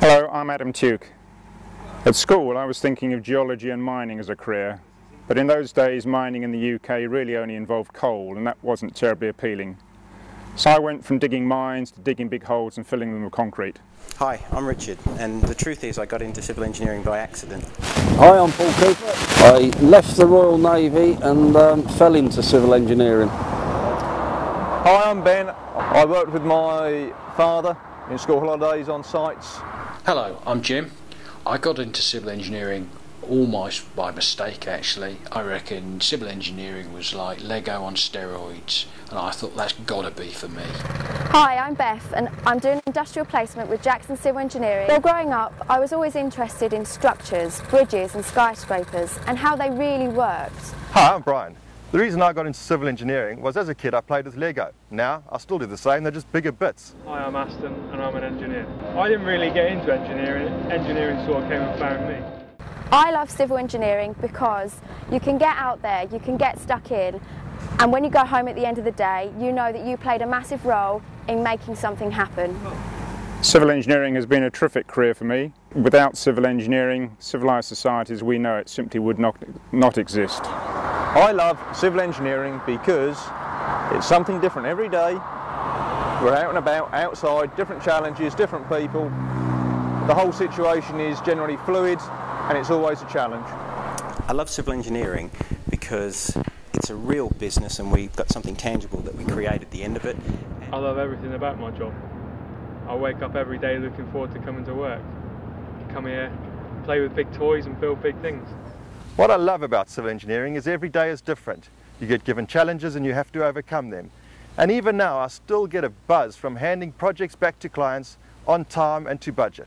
Hello, I'm Adam Tuke. At school I was thinking of geology and mining as a career, but in those days mining in the UK really only involved coal and that wasn't terribly appealing. So I went from digging mines to digging big holes and filling them with concrete. Hi, I'm Richard, and the truth is I got into civil engineering by accident. Hi, I'm Paul Cooper. I left the Royal Navy and um, fell into civil engineering. Hi, I'm Ben. I worked with my father in school holidays on sites. Hello, I'm Jim. I got into civil engineering almost by mistake actually. I reckon civil engineering was like Lego on steroids and I thought that's gotta be for me. Hi, I'm Beth and I'm doing industrial placement with Jackson Civil Engineering. Well, growing up, I was always interested in structures, bridges and skyscrapers and how they really worked. Hi, I'm Brian. The reason I got into civil engineering was as a kid I played with Lego. Now I still do the same, they're just bigger bits. Hi, I'm Aston and I'm an engineer. I didn't really get into engineering, engineering sort of came and found me. I love civil engineering because you can get out there, you can get stuck in, and when you go home at the end of the day, you know that you played a massive role in making something happen. Civil engineering has been a terrific career for me. Without civil engineering, civilised society as we know it simply would not, not exist. I love civil engineering because it's something different every day. We're out and about, outside, different challenges, different people. The whole situation is generally fluid and it's always a challenge. I love civil engineering because it's a real business and we've got something tangible that we create at the end of it. I love everything about my job. I wake up every day looking forward to coming to work. Come here, play with big toys and build big things. What I love about civil engineering is every day is different. You get given challenges and you have to overcome them. And even now I still get a buzz from handing projects back to clients on time and to budget.